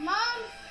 Mom!